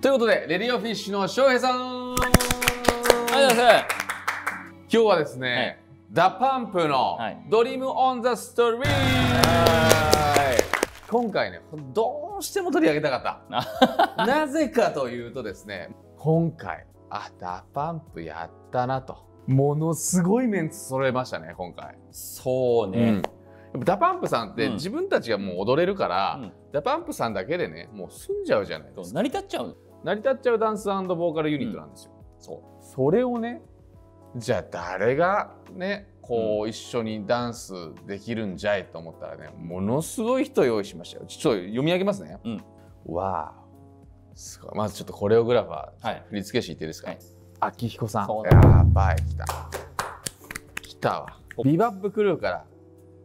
ということで、レディオフィッシュの翔平さんありがとうございます。今日はですね、 DA PUMPのはい DREAM ON THE STREET、今回ね、どうしても取り上げたかった。なぜかというとですね、今回、あ、 DA PUMPやったなと。ものすごいメンツ揃えましたね、今回。そうね。うんやっぱ DA PUMPさんってうん自分たちがもう踊れるから、うん DA PUMPさんだけでねもう済んじゃうじゃないですか成り立っちゃう。成り立っちゃうダンスボーカルユニットなんですよ、そう。それをねじゃあ誰がねこう一緒にダンスできるんじゃいと思ったらねものすごい人用意しましたよ。ちょっと読み上げますね、うん。わあすごい。まずちょっとコレオグラファー、はい。振付師いっていいですか、はい。秋彦さん。やばい来た。来たわ。ビバップクルーから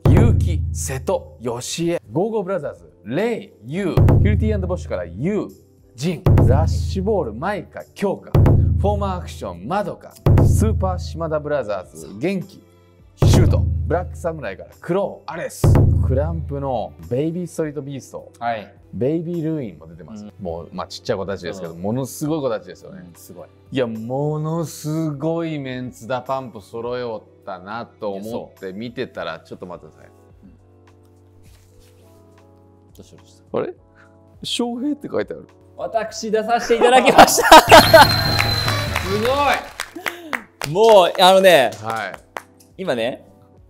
結城瀬戸吉江ゴーゴーブラザーズレイユーフィルティーボッシュからユージンラッシュボールマイカ京香フォーマーアクションマドカスーパー島田ブラザーズ元気シュートブラックサムライからクローアレスクランプのベイビーストリートビーストはい。ベイビールーインも出てます、もうまあちっちゃい子たちですけど、う。んものすごい子たちですよね、すごい。いやものすごいメンツダパンプ揃えよったなと思って見てたらちょっと待ってください。どうしようでした？あれ？翔平って書いてある私出させていただきました。すもうあのね、ごいはい、今ね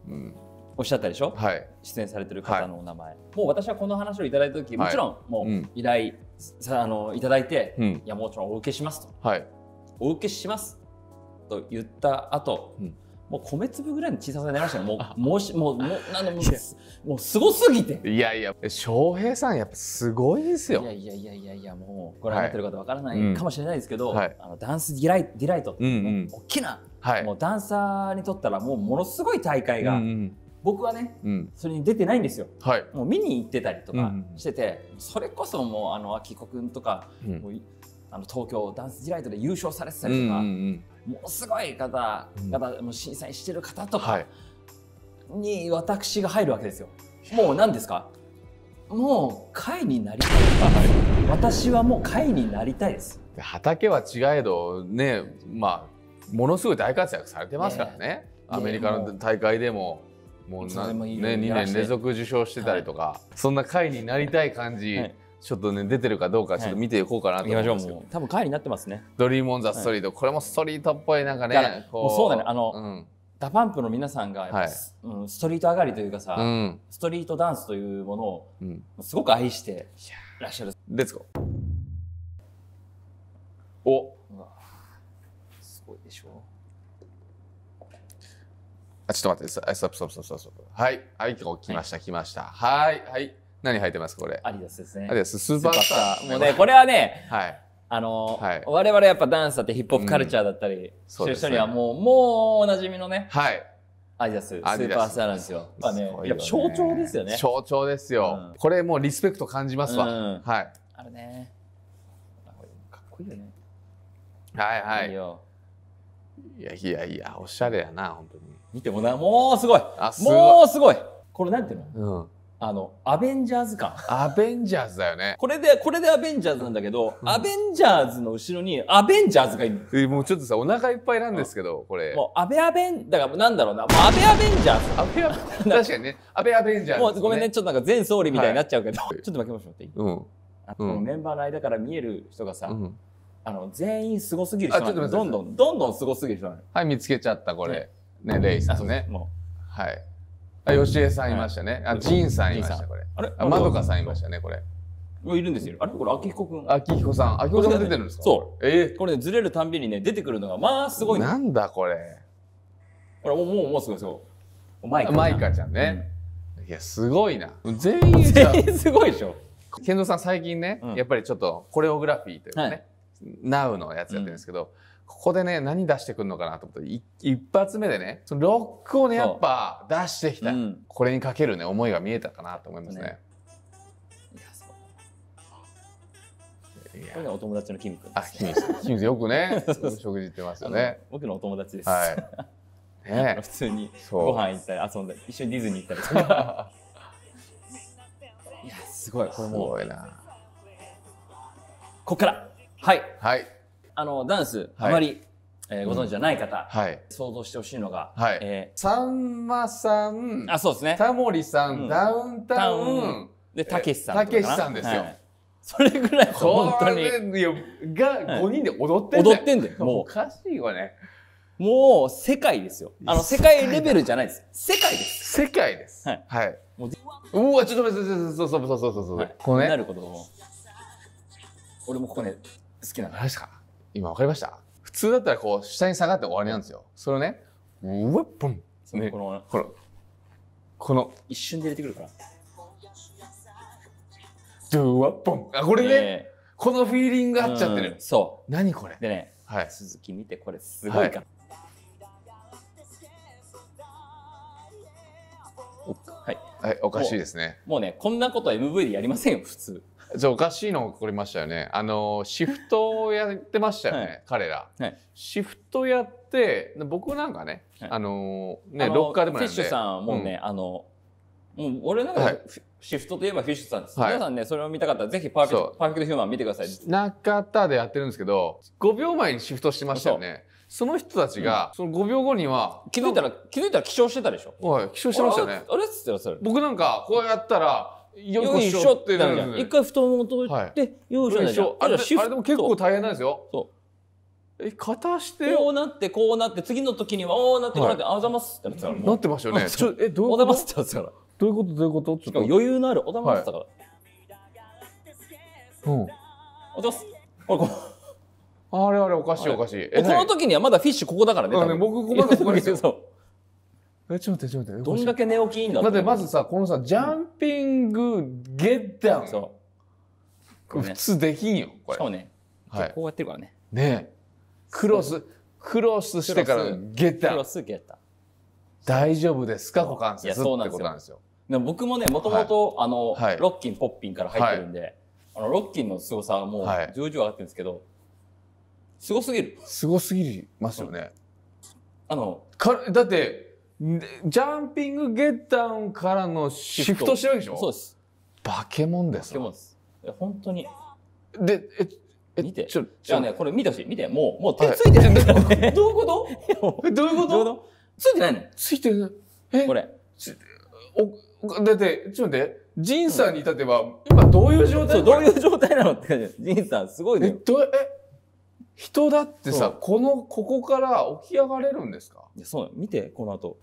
うん、おっしゃったでしょ？はい。出演されてる方のお名前。もう私はこの話をいただいた時、もちろんもううん。依頼さあのいただいて、うん。いやもちろんお受けしますと。はい。お受けしますと言った後、うんもう米粒ぐらいの小ささになりましたね。もうもうしもうもうなんだもうすもうすごすぎて。いやいや翔平さんやっぱすごいですよ。いやいやいやいやいやもうご覧になってる方わからなはい。かもしれないですけど、はい。あのダンスディライディライトっていうね、うん。うん大きな、はい。もうダンサーにとったらもうものすごい大会が、うん僕はねうん。うんそれに出てないんですよ。はい、もう見に行ってたりとかうんうん。してて、それこそもうあの秋彦くんとか、うん。もういあの東京ダンスディライトで優勝されてたうんうんうりとか、んものすごい方うん。々、もう審査員してる方とかはい。に私が入るわけですよ。もう何ですか？もう会になりたい。私はもう会になりたいです。で畑は違えどねまあものすごい大活躍されてますからね。アメリカの大会でももういつなでもいいよね2やらして年連続受賞してたりとか、そんな回になりたい感じ、はいちょっとね出てるかどうかちょっと見ていこうかなと行きましょう。思う。多分会になってますね。ドリームオンザストリート、これもストリートっぽいなんかねもうそうだね。あのうん。DA PUMPの皆さんがはい。うん、ストリート上がりというかさ、うん。ストリートダンスというものをうん。すごく愛してらっしゃる。レッツゴーお。すごいでしょ。あちょっと待ってストップストップストップストップはい。はい来ました来ました。はいはい何入ってますこれ？アリダスですね。あれですスーパースター。もうねこれはねはい。あの、はい。我々やっぱダンサーってヒップホップカルチャーだったりしてる人にはもう、もうおなじみのねはい。アディダススアディダス。ーパースターなんですよ。まあねすごいよやっぱ象徴ですよね。象徴ですよ、うん。これもうリスペクト感じますわ、うん。はい。あれね。かっこいいよね。はいはい。いやいやいやおしゃれやな本当に。見てもなもうすごい。あすごい。もうすごい。これなんていうの？うんあのアベンジャーズ感。アベンジャーズだよね。これでこれでアベンジャーズなんだけど、うん。アベンジャーズの後ろにアベンジャーズがいる。えもうちょっとさお腹いっぱいなんですけどこれ。もうアベアベンだからなんだろうな。もうアベアベンジャーズ。アベア 確かにね。アベアベンジャーズもうごめんね、ちょっとなんか前総理みたいになっちゃうけど、はい。ちょっと負けましょうって。うん。あこのメンバーの間から見える人がさ、うん。あの全員すごすぎる人どんどんどんどんすごすぎる人はい見つけちゃったこれ。ね。レイスあですねもはいあ吉江さんいましたね。あジンさんいましたこれ。うあれ？あまどかさんいましたねこれ。いるんですよ。あれ？これ秋彦くん秋彦さん。秋彦さんも出てるんですか？そう。えこれねずれるたんびにね出てくるのがまあすごいの。なんだこれ。これもうもうもうすごいすごいマイカマイカちゃんね、いやすごいな。全員全員すごいでしょ。健三さん最近ね、うん。やっぱりちょっとコレオグラフィーというかね、はい。NOW のやつやってるんですけど、ここでね何出してくるのかなと思ってい一発目でねそのロックをねやっぱ出してきた、うん。これにかけるね思いが見えたかなと思いますね。ね。いやそう。いやこれねお友達のキム君あキミさん。キミさんよくね 食事行ってますよね。僕のお友達です、はい。ね。普通にご飯行ったり遊んだり一緒にディズニー行ったりとか。いやすごい。これすもうごいな。こっから。はい。はいあの、ダンス、はい。あまり、えーご存知じゃない方、はい。想像してほしいのが、はい。えさんまさんーあ、そうですね。タモリさん、うん。ダウンタウン。で、たけしさんたけ。しさんですよ。はい。それぐらい、本当に。が5人で踊ってんだよ。踊ってんだよ。おもかしいよね。う、もう、世界ですよ。あの、世界レベルじゃないです。世界です。世界です。はい。はい。もううわちょっと待ってそうそうそうそうそうそう、はい。このね。なるほど。俺もここね、好きなの。何ですか？今わかりました？普通だったらこう下に下がって終わりなんですよ。それをねうわっぽん。ねこの、このこの。一瞬で入れてくるから。ドゥワッポンあこれね、えこのフィーリングー合っちゃってる。うん、そ何これ？う。でね、はい。鈴木見て、これすごいから。おはい。はいおかしいですね。もうね、こんなことは MV でやりませんよ、普通。じゃあおかしいの起こりましたよね。あのシフトをやってましたよね、はい。彼ら。はい。シフトやって僕なんかね、はい。あのねロッカーでもないんで。フィッシュさんはもうね、あの、もう俺なんかシフトといえばフィッシュさんです。はい。皆さんね、それを見たかったら、ぜひパーフェクそう。トパーフェクトヒューマン見てください。中田でやってるんですけど5秒前にシフトしてましたよね。その人たちが、その5秒後には気づいたら、気づいたら起床してたでしょ？おい起床してましたよね。あれっつってたそれ。僕なんかこうやったらよよいしょっててなるじゃん。一回布団を取はって、よいしょじゃんょあれあれでも結構そ大変なんですよ。そえ片してうこうなって、こうなって、次の時には、おーなって、こうなって、あざますってなってたなってましたよね。ちょえどういうこと？おざますってなってたから。どういうこと？どういうこと？余裕のあるおざますってたから。うん。おざます。これこあれあれおかしいおかしい。この時にはまだフィッシュここだからね。僕ここまでここですよえちょっと待ってちょっと待って。どんだけ寝起きいいんだだってまずさこのさジャンピングゲッダウン。そう。普通できんよこれ。しかもね、はいこうやってるからね。ねえクロスクロスしてからクロスクロゲッダウン。大丈夫ですか？股関節そうなんですよでも僕もね、もともと、あの、はいロッキン、ポッピンから入ってるんで、あの、ロッキンの凄さはもうはい、重々上がってるんですけど、すごすぎる。すごすぎますよね。あの、かだってんジャンピングゲッダウンからのシフトしてるわけでしょ？そうです。バケモンです今日もです。本当に。でええ見てちょじゃあね、これ見てほしい。見て、もう、もう手はいついてるんだよ。どういうこと？えどういうこと？と？ついてないの？ついてるえこれ。おだってちょっと待ってジンさんに至っては今どういう状態そう、どういう状態なのって感じ。ジンさん、すごいえね。どうえ人だってさこのここから起き上がれるんですか？いやそう見て、この後。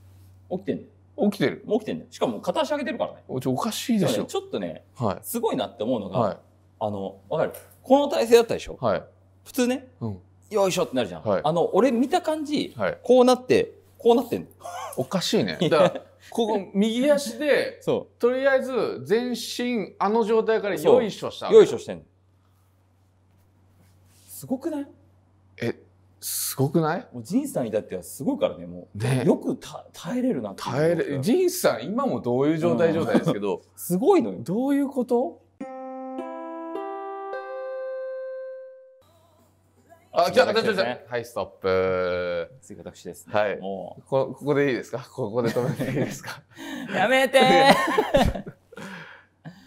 起きてんねん。起きてる。起きてんねん。しかも片足上げてるからね。おちょおかしいでしょ。ちょっとね、はすごいなって思うのが、あの、わかる？この体勢だったでしょ？いはい。普通ね、うん。よいしょってなるじゃん。はい。あの、俺見た感じ、はい。こうなって、こうなってんの。おかしいね。だからここ右足で そとりあえず全身あの状態からよいしょしたう。よいしょしてんの。すごくない？えすごくない？もうジンさんに至ってはすごいからね、もう。ね。よくた耐えれるなって耐えれジンさん今もどういう状態状態ですけど。すごいのよ。どういうこと？あ、じゃあ、じゃあ、じゃあ、はい、ストップ。次私ですね。はい。もこここでいいですか？ここで止めていいですか？う、やめて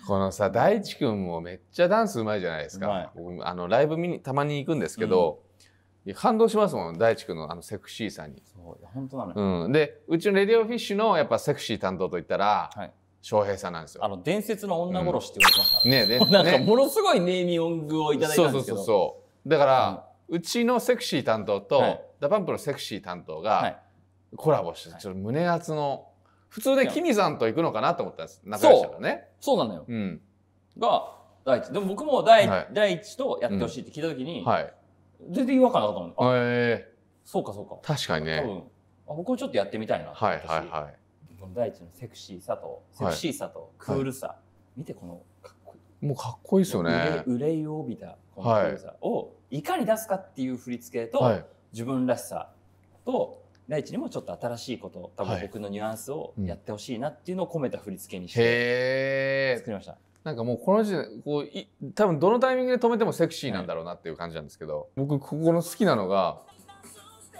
このさ、大地君もめっちゃダンスうまいじゃないですうまい。あのライブ見にたまに行くんですけど、いや感動しますもん、大地君のあのセクシーさに。そう、いや本当なのよ。うん、で、うちのレディオフィッシュのやっぱセクシー担当といったら、はい翔平さんなんですよ。あの、伝説の女殺しって言われてましたから。ねで、なんか、ねものすごいネーミングをいただいたんですけど。そうそうそうそう。だから、うちのセクシー担当と、はい DA PUMPのセクシー担当がはい。コラボして、はいちょっと胸熱の、普通ね、キミさんと行くのかなと思ったんです。仲良しだからね。そうなのよ。うん。が、大地。でも僕も大,、はい大地とやってほしいって聞いたときに、はい。全然違和感なかったもん。あ、えそうかそうか。ー、確かにね。多分、あ僕もちょっとやってみたいなとはいはいはい。この大地のセクシーさと、セクシーさとクールさ。見てこのかっこいい。もうかっこいいですよね。憂いを帯びたこのクールさをいかに出すかっていう振り付けと、はい。自分らしさと第一にもちょっと新しいこと多分はい僕のニュアンスをうんやってほしいなっていうのを込めた振り付けにして。作りました。なんかもうこの時点こうい多分どのタイミングで止めてもセクシーなんだろうなっていう感じなんですけど、僕ここの好きなのが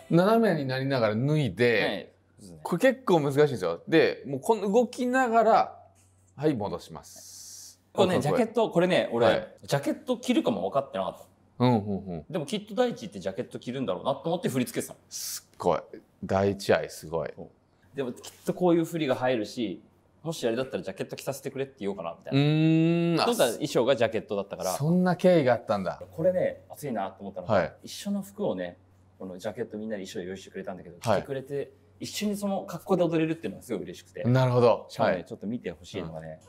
斜めになりながら脱いで、これ結構難しいんですよ。でもうこの動きながらはい戻します。これねジャケッットこれね俺、はい。ジャケット着るかも分かってなかった。トうんうんうん。でもきっと大地ってジャケット着るんだろうなと思って振り付けてたの。すっごい。第一愛すごい。でもきっとこういう振りが入るしもしあれだったらジャケット着させてくれって言おうかなみたういな、ーん。あそしたら衣装がジャケットだったから。そんな経緯があったんだ。これね熱いなと思ったのが、はい。一緒の服をねこのジャケットみんなで衣装用意してくれたんだけど着はい。てくれて、一緒にその格好で踊れるっていうのがすごい嬉しくて、なるほど。しかもね、はい。ちょっと見てほしいのがね、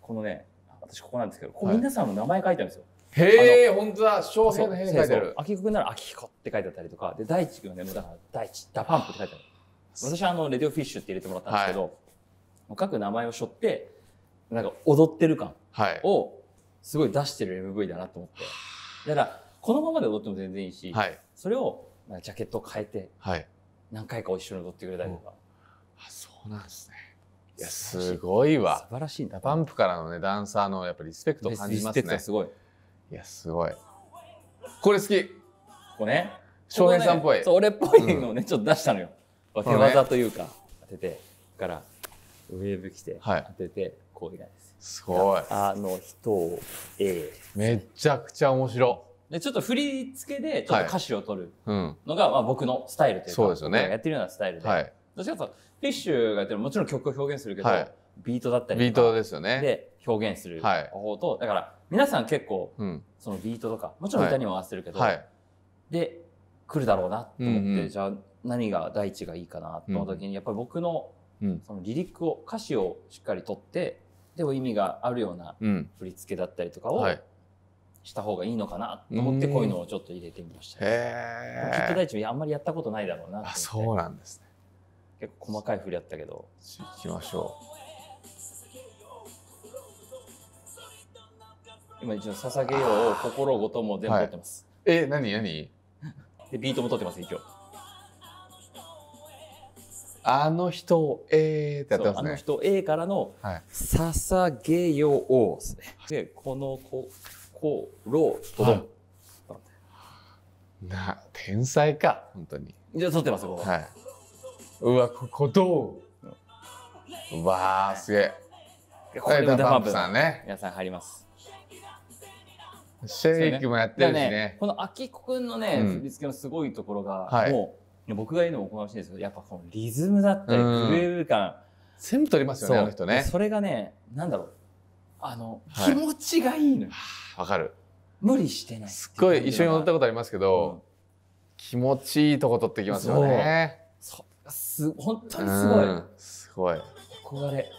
このね私ここなんですけどここはい皆さんの名前書いてあるんですよ。へえ本当だ。 Show-heyのそう部屋に書いてある。秋彦くんなら秋彦って書いてあったりとかで大地くんはねもうだから大地 DA PUMP って書いてある。私はあの RADIOFISH って入れてもらったんですけど、各名前を背負ってなんか踊ってる感はい。をすごい出してる MV だなと思って。だからこのままで踊っても全然いいし、はい。それをまあジャケットを変えてはい。何回か一緒に踊ってくれたりとか、あそうなんですね。いやすごいわ。素晴らしいんだダパンプからのねダンサーのやっぱリスペクトを感じますね。すごい。こいやすごい。これ好き。こね。翔平さんっぽい。ね。そう俺っぽいのをね、ちょっと出したのよ。手技というか当てて。からウェーブ着てはい。当ててこういう感じです。すごい。あの人を A めちゃくちゃ面白でちょっと振り付けでちょっと歌詞を取るうん。のが、まあ、僕のスタイルというかそうですよね。やってるようなスタイルで、はい。どっちかとフィッシュがやってるもちろん曲を表現するけど、はい。ビートだったりとか。ビートですよね。で表現するはい。方と、だから皆さん結構うん。そのビートとかもちろん歌にも合わせてるけど、はい。で来るだろうなと思って、じゃあ何が第一がいいかなと思った時に、やっぱり僕のうん。そのリリックを歌詞をしっかり取ってでも意味があるようなうん。振り付けだったりとかをはい。した方がいいのかなと思ってうん。こういうのをちょっと入れてみました、きっとへえ第一もあんまりやったことないだろうなあそうなんですね。結構細かい振りやったけど。行きましょ今一応「捧げよう」を心ごとも全部取ってます、うえ何何？でビートも取ってます一応あの人をえーってやってますね。あの人 A からのはい「捧げよう」ですね。でこの子ころとどな天才か本当に。じゃあ取ってますここ、はい。うわここどう？うわーすげえ。でこれダパンプさんね。皆さん入ります。シェイクもやってるしだからねこの秋子くんのね、うん。振り付けのすごいところが、はい。もう僕が言うのもおこがましいんですけどやっぱこのリズムだったりグうん。ルーヴ感、全部取りますよねあの人ね。それがねなんだろう。あの、はい。気持ちがいいのよ。わかる。無理してない。すっごい一緒に踊ったことありますけうん。ど気持ちいいとこ取ってきますよね。そう。す本当にすごい、うん。すごい。憧れ。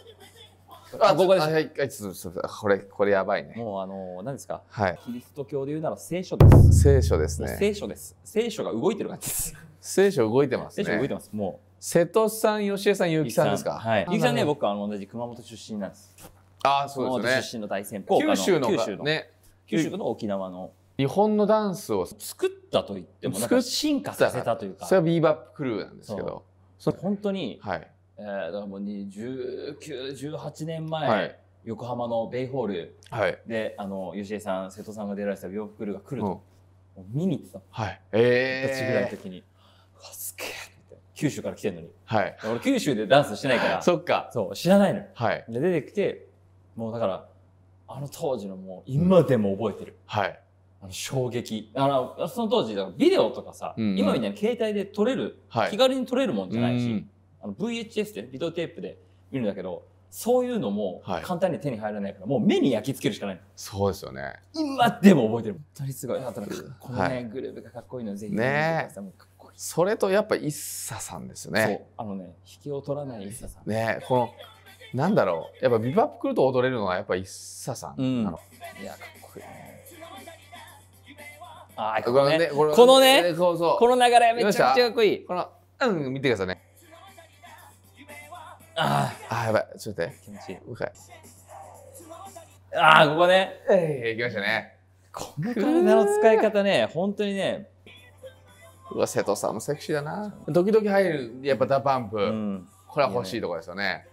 あここですあはいはいちょっとこれこれやばいね。もうあの何ですか？はい。キリスト教で言うなら聖書です。聖書ですね。聖書です。聖書が動いてる感じです聖書動いてます聖書動いてねます。も瀬戸さん吉江さんう結城さんですか？はい。あゆきさんね僕あの同じ熊本出身なんです。あーそうですよね。出身の大先輩。九州の九州の。ね。九州の沖縄の。日本のダンスを作ったと言ってもなんか進化させたというか。それはビーバップクルーなんですけど。本当に、はい。えー、だからもう1918年前、はい。横浜のベイホールはい。であの吉江さん瀬戸さんが出られてた洋服ルーが来ると、うん。見に行ってた。はい。二十歳ぐらいのえ時に、九州から来てんのに。ーはい。俺九州でダンスしてないから。そっか。そう知らないのよ。はい。で出てきてもうだからあの当時のもう今でも覚えてる、はい。あの衝撃。あのその当時だからビデオとかさ、うんうん。今みたいに携帯で撮れる、はい。気軽に撮れるもんじゃないし、うんあの VHS でビデオテープで見るんだけどそういうのもはい。簡単に手に入らないから、もう目に焼き付けるしかないの。そうですよね。今でも覚えてる。本当にすごい。このね、はい。グループがかっこいいのぜひねそれとやっぱ一茶さんですね。あのね引きを取らない一茶さん、ねこのなんだろう。やっぱビバップ来ると踊れるのはやっぱ一茶さんなの、いやかっこいいね。あーここのね。ここのねそうそう。この流れめちゃくちゃかっこいい。このうん見てくださいね。ああーやばい。ちょっと待って。ー気持ちいい。もう一回あーここね。えい行きましたね。この体の使い方ね本当にねうわ瀬戸さんもセクシーだな。時々入るやっぱ DA PUMP、うん。これは欲しいところですよね。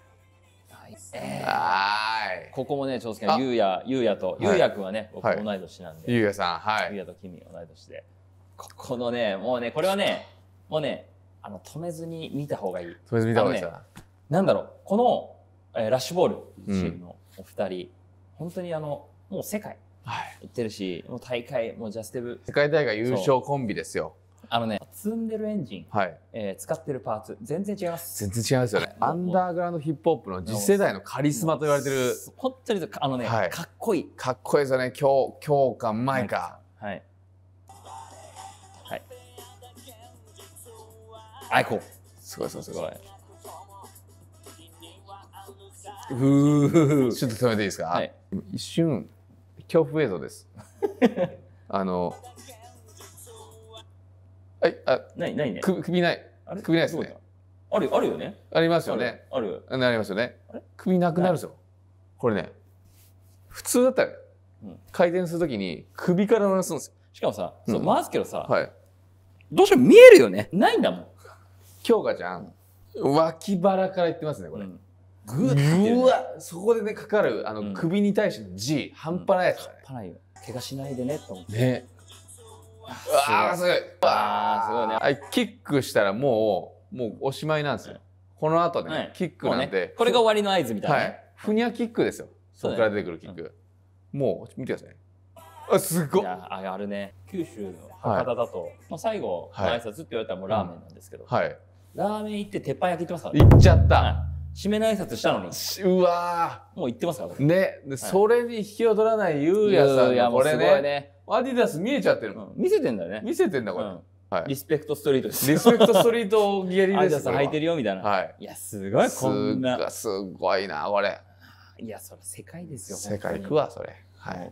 えーはーい。ここもね、長介ゆうや、ゆうやと、はい。ゆうやくんはね、僕はい。同い年なんで、ゆうやさんはい。ゆうやと君同い年で、ここのね、もうね、これはね、もうね、あの、止めずに見た方がいい。とりあえず見た方がいいですよ、なんだろう、この、えーラッシュボールチームのお二人、本当にあの、もう世界、はい。行ってるし、もう大会、もうジャステブ、世界大会優勝コンビですよ。あのね、積んでるエンジン、はい。えー使ってるパーツ、全然違います。全然違いますよね。アンダーグラウンドヒップホップの次世代のカリスマと言われてる、本当にあのね、はいかっこいい。かっこいいですよね。強、強か前か。はい。はい。はい、こう。すごいすごいすごい。うーちょっと止めていいですか、はい一瞬、恐怖映像です。あの、はい、あ、なになにね。く首ない。あれ？首ないですねあるあるよね。ありますよね。ある。ありますよねあれ？首なくなるんですよ。これね、普通だったらうん回転するときに首から回すんですしかもさ、うんそう回すけどさ、よ。はい。どうしても見えるよね。ないんだもん。京香ちゃん、脇腹からいってますね、これ。うんグーっうわそこでね、かかる、あの、うん首に対しての G、半端ないですからね。パないよ。怪我しないでねと思って。ね。ああ、すごい。あーすごいねはい、キックしたらもう、もうおしまいなんですよ。この後ね、はいキックなんもうねて。これが終わりの合図みたいなね。はい。ふにゃキックですよ。そこから出てくるキック。もう、見てください。あ、すごっいやああるね九州の博多だと、まあ、最後のはい挨拶って言われたらもうラーメンなんですけど、はい。ラーメン行って鉄板焼き行ってますからね行っちゃった。はい締めの挨拶したのにしうわもう行ってますからーね、でそれに引き踊らないゆういやさんいやもうすごいのこれねね、アディダス見えちゃってるん。ん見せてんだよね見せてんだ、これ。うんはいリスペクトストリートですリスペクトストリートギャリアですディダス履いてるよみたいな、はい。いやすごいこんなすすごいな、これ。いやそれ世界ですよ世界行本くわ、それ。はい。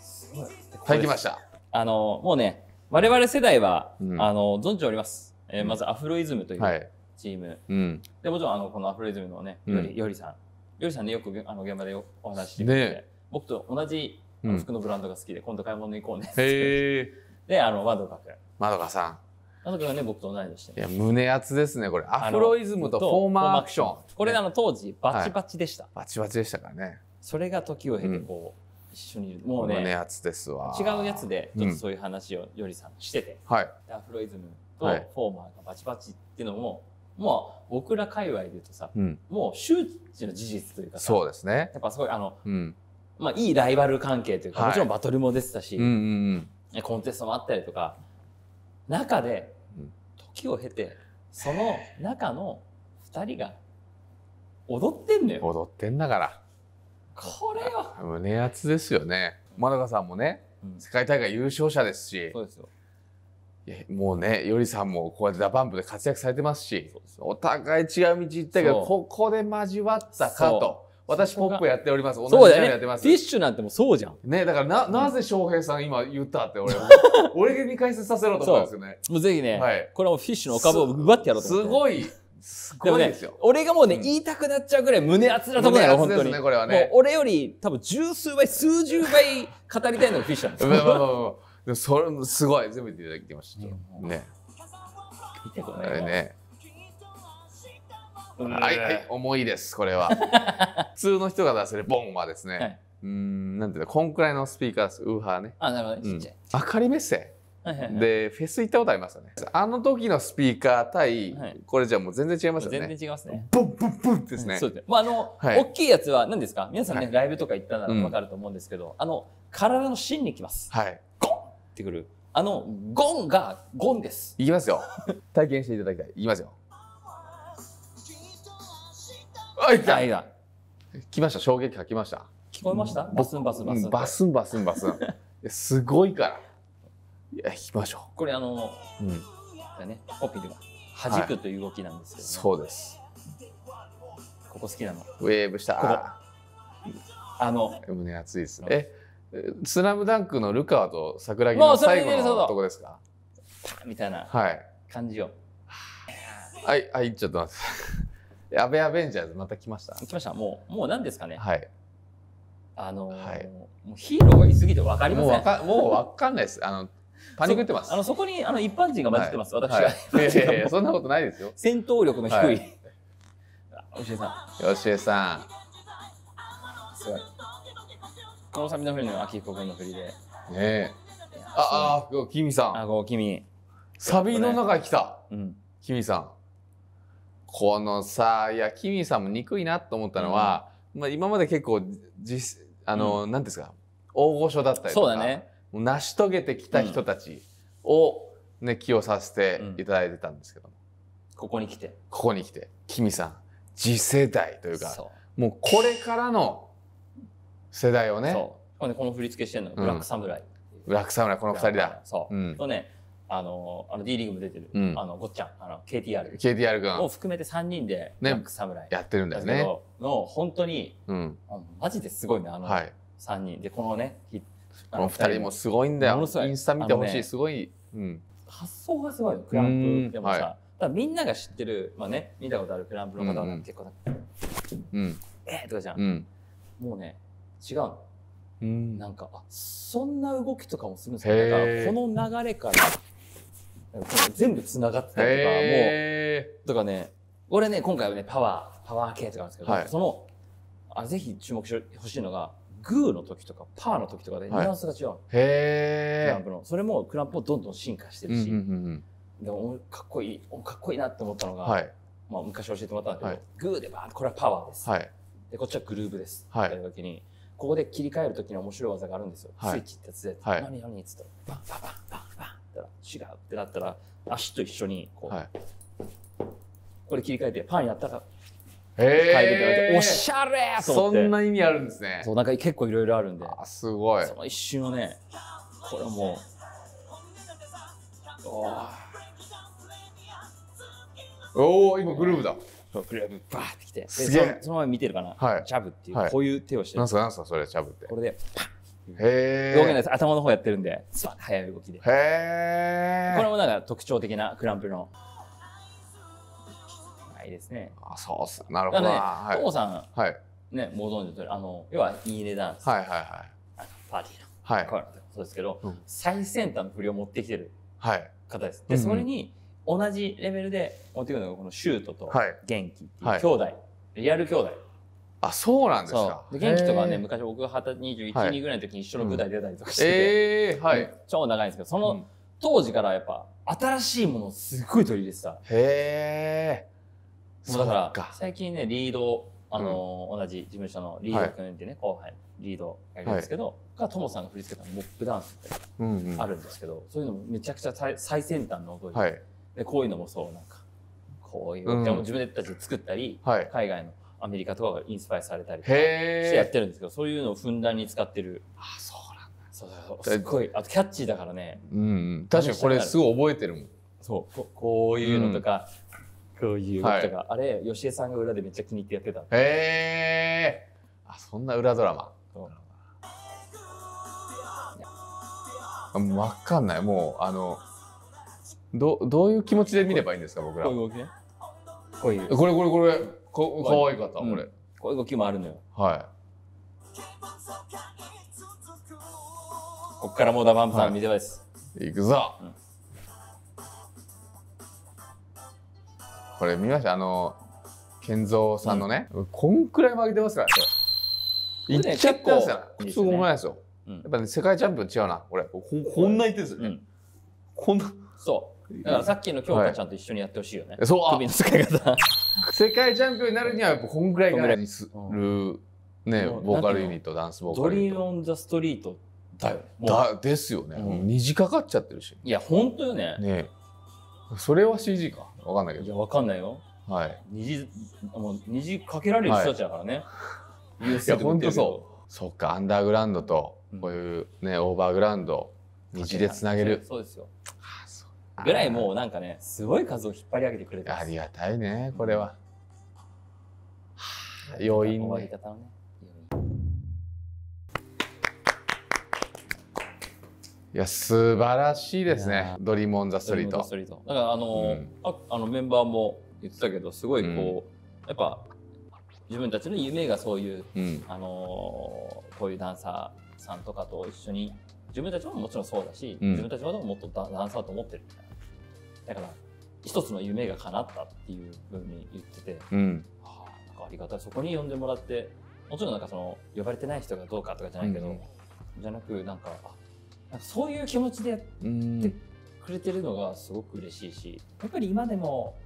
すごいはい、来ました。あのもうね我々世代は、うんあの存じております、えーまずアフロイズムというはい。チーム、うん。でもちろんあのこのアフロイズムのね、うんよりよりさんよりさんねよくあの現場でよお話ししてくれて、ね僕と同じ服のブランドが好きで、今度買い物に行こうねって。であのワドカ君まどかさワドカ君がね僕と同い年ん。いでや、胸熱ですね、これ。アフロイズムとフォーマーアクション。これあねの当時バチバチでした、バチバチでしたからね。それが時を経てこう、一緒にいるもうね胸熱ですわ。違うやつでちょっとそういう話をよりさんしてて、はい。でアフロイズムとはいフォーマーがバチバチっていうのも、もう僕ら界隈で言うとさうん。もう周知の事実というかさそうですね。やっぱすごいあの、うん。まあ、いいライバル関係というか、はい。もちろんバトルも出てたし、うんうんうん。コンテストもあったりとか中でうん。時を経てその中の2人が踊ってんのよ。踊ってんだから。これよ、胸熱ですよね。まどかさんもね、うん。世界大会優勝者ですし、そうですよ。もうね、 YORIさんもこうやって DA PUMP で活躍されてますしお互い違う道行ったけど、ここで交わったかそと。私ポップやっております。同じそうだよね。やってます。フィッシュなんてもうそうじゃん。ね、だからな、なぜ翔平さん今言ったって俺、俺に解説させろと思うんですよね。もうぜひね、はい。これはもうフィッシュのお株を奪ってやろうと思って。すごい、すごいですよ。俺がもうね、うん。言いたくなっちゃうぐらい胸熱なところだよ本当に。ねこれはもうね俺より多分十数倍数十倍語りたいのがフィッシュなんですよ。まあまあまあそれもすごい。全部言っていただきました。うん。ね、見てここれれね、うんはいはい重いですこれは。普通の人が出せるボンはですね、はいうーんなんていうのこんくらいのスピーカーですウーハーね。あなるほどちっちゃい、明かりメッセはいはいはいでフェス行ったことありますよね。あの時のスピーカー対、はいこれじゃもう全然違いますよ全ね。然違いますね。ボンボンボンですね。そうですね。まあ、あの、はい大きいやつは何ですか？皆さんね、はいライブとか行ったならうんわかると思うんですけど、あの、体の芯にきます。はい。ゴンってくる。あの、ゴンがゴンです。いきますよ。体験していただきたい。いきますよ。あ、いったいだ。来ました。衝撃波来ました。聞こえました？バスンバスンバスン。うんバスンバスンバスン。すごいから。いや、行きましょこれあの、う。うん。ね、ポピーが弾くという動きなんですけど、ねそうです。ここ好きなの。ウェーブした。ああの、ー胸熱いです。え、スラムダンクのルカワと桜木の最後のとこですか？みたいなはい。感じを。はい、はい、ちょっと待って。アベアベンジャーズまた来ました？来ました。もう、もう何ですかね？はい。あのーはいもうヒーローがいすぎて分かりません。もうわか、もうわかんないです。あの、パニックってます。あの、そこにあの一般人が混じってます。私が。はいいやいやそんなことないですよ。戦闘力の低い。はいあおしえさよしえさん、すごい。このサビの振りの秋彦君の振りで。ん。ねえ。あ、あ、キミさあ、ん。こう、君。サビの中に来た。うん。キミさん。このさ、いや、キミさんも憎いなと思ったのは、まあ今まで結構、実、あの、なんていうんですか、大御所だったりとかそうだね。成し遂げてきた人たちを、ね、起用させていただいてたんですけども、ここに来て。ここに来てキミさん次世代というかもうこれからの世代をねそう。この振り付けしてるのがブラックサムライ、ブラックサムライこの二人だ。そう、うん。とねあのあの D リーグも出てる、うんあのごっちゃんあの KTR KTR 君を含めて3人でブラックサムライやってるんだよね。どの本当にうん。あマジですごいねあのはい。3人でこのねこの二人もすごいんだよ。インスタ見てほしい。ねすごい。うん。発想がすごいのクランプでもさ、うんはいだみんなが知ってる、まあね、見たことあるクランプの方は結構なんか、うん。えーとかじゃん、うん。もうね違うのうん。なんかあそんな動きとかもするんですかこの流れから全部つながってたりとかもへうとかね俺ね今回はねパワーパワー系とかなんですけど、はい。そのあぜひ注目してほしいのがグーの時とかパーの時とかでニはい。ュアンスが違うの、ー。へクランプの。それもクランプもどんどん進化してー。うんるし、うんでもかっこいいおかっこいいなって思ったのが、うん。はい。まあ、昔教えてもらったんだけど、はい。グーでバーンとこれはパワーです、はい。でこっちはグルーブです、はい。ってやる時にここで切り替える時に面白い技があるんですよ、はい。スイッチってやつで、はい。何何っつったらバンバンバンバンバンったら違うってなったら足と一緒にこう、はい。これ切り替えてパーになったら変えるって言われてへー。おしゃれとそ思ってんな意味あるんですねそ。うなんか結構いろいろあるんであ、すごい。その一瞬をねこれはもうおーおお、今グルーブだ。グルーブバーってきてですげえそのそのまま見てるかな、はいジャブっていう、はいこういう手をしてるなんすかなんすかそれ、チャブって。これでへー。動けないです。頭の方やってるんでスパッと速い動きで。こへー。れもなんか特徴的なクランプの。はいですね。あ、そうっす。なるほど。ね、はい。父さはい。んねもうご存知の通りあの要はいい値段はいはいはい。あのパーティーの。はい。こういうのそうですけど、うん。最先端の振りを持ってきてるはい。方です。でそれに同じレベルで持ってくるのがこのシュートとはい。元気っいう兄弟、リアル兄弟あ、そうなんですそか。元気とかはね昔僕が二十21、はい。2ぐらいの時に一緒の舞台出たりとかして。て、ええはい。超長いんですけどその、うん。当時からやっぱ新しいものをすっごい取り入れてた。へえ。もうだから最近ねリードあのー同じ事務所のリード君ってね、後輩リードがいるんですけど、がトモさんが振り付けたモップダンスってうんうん。あるんですけど、そういうのもめちゃくちゃ最最先端の踊り、はい。でこういうのもそうなんかこういううん。自分たちで作ったり、はい。海外のアメリカとかがインスパイアされたりとかしてやっ。てるんですけどそういうのをふんだんに使ってるあ、そうなんだ。そうそうそうすっごいあとキャッチーだからねうんうん。確かにこれすごい覚えてるもん。そうここういうのとか、こういう動きとか、あれ吉江さんが裏でめっちゃ気に入ってやってたへえ。あ、そんな裏ドラマ。そうわかんない。もう、あの、ど、どういう気持ちで見ればいいんですか、僕らこう。いう動きねこういうこれこれこれ、こかわいかった、うんこれ。こういう動きもあるのよはこっからもうダバンプさんの見てです、い。いくぞうん。これ見ました？あの、健三さんのね、こんくらい曲げてますからね。いっちゃってますよ。普通結構いいですよねごめんないですよ。うんやっぱね、世界チャンピオン違うな。俺、ここんないってるんですよね。うん、こんな。そうだからさっきの京香ちゃんと一緒にやってほしいよね、そう、あ首の使い方。世界チャンピオンになるには、やっぱこんくらいがにする、ね、うんボーカルユニット、ダンスボードカルユニッリームオンザストリートだよ。だ、ですよね。うん。虹かかっちゃってるし。いや本当よね。ね。それは CG か。わかんないけど。いやわかんないよ。はい。虹もう虹かけられる人たちだからね、い、いや、本当そう。そっか、アンダーグラウンドとうん、こういうね、オーバーグラウンド、虹でつなげる。そうですよぐらいもうなんかねすごい数を引っ張り上げてくれてありがたいね、これは。要因ねね。いや、素晴らしいですね。ドリームオンザストリート。だからあのーうん。ああのメンバーも言ってたけどすごいこう、やっぱ自分たちの夢がそういううん。あのーこういうダンサーさんとかと一緒に自分たちももちろんそうだし、うん。自分たちももっとダダンサーと思ってるみたいなだから一つの夢が叶ったっていうふうに言ってて、うん。はあ、なんかありがたい。そこに呼んでもらってもちろんなんかその呼ばれてない人がどうかとかじゃないけど、うん。じゃなくなんかあなんかそういう気持ちでやっうん。でくれてるのがすごく嬉しいしやっぱり今でも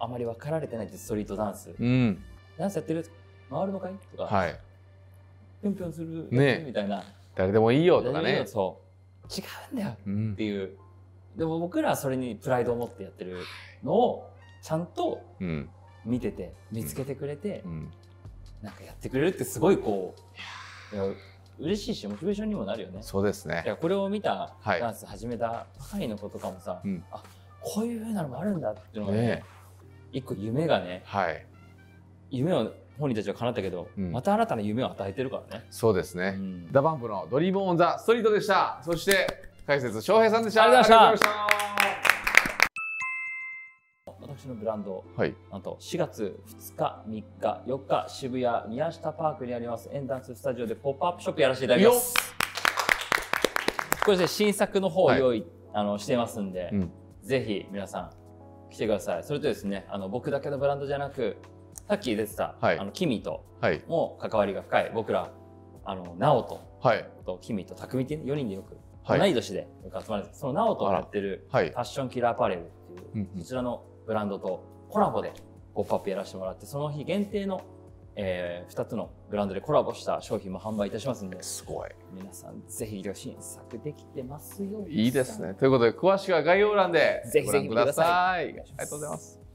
あまり分かられてないってストリートダンス。うん。ダンスやってる回るのかい？とか、はい。ぴょんぴょんするね。みたいな。誰でもいいよとかね。そう。違うんだようんっていうでも僕らはそれにプライドを持ってやってるのをちゃんとうん。見てて見つけてくれて、うん。なんかやってくれるってすごいこういや嬉しいしモチベーションにもなるよね。そうですね。いやこれを見たはいダンス始めたばかりの子とかもさ、うん。あこういうふうなのもあるんだっていうのがねね一個夢がねはい。夢を本人たちは叶ったけど、うん。また新たな夢を与えてるからね、そうですね。うん。ダバンプのドリームオンザストリートでした。そして解説翔平さんでした。ありがとうございました私のブランドはい。なんと4月2日3日4日渋谷宮下パークにありますエンダンススタジオでポップアップショップやらせていただきますこれで新作の方を用意、あのしてますんで、うんぜひ皆さん来てくださいそれとですねあの僕だけのブランドじゃなくさっき出てた、はいあのキミとはい。も関わりが深い僕らあの直人はい。とキミと匠っていう4人でよく、はい同い年でですその直人がやってるはいフ。ァッションキラーアパレルっていう、そちらのブランドとコラボでポップアップやらせてもらってその日限定の、え2つのブランドでコラボした商品も販売いたしますんですごい。皆さんぜひ新作できてますよいいですね。ということで、詳しくは概要欄でぜひぜひご覧ください。ありがとうございます。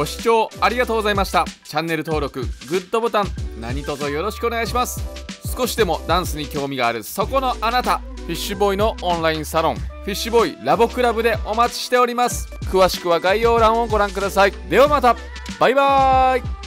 ご視聴ありがとうございました。チャンネル登録グッドボタン何卒よろしくお願いします。少しでもダンスに興味があるそこのあなたフィッシュボーイのオンラインサロンフィッシュボーイラボクラブでお待ちしております。詳しくは概要欄をご覧ください。ではまた。バイバーイ。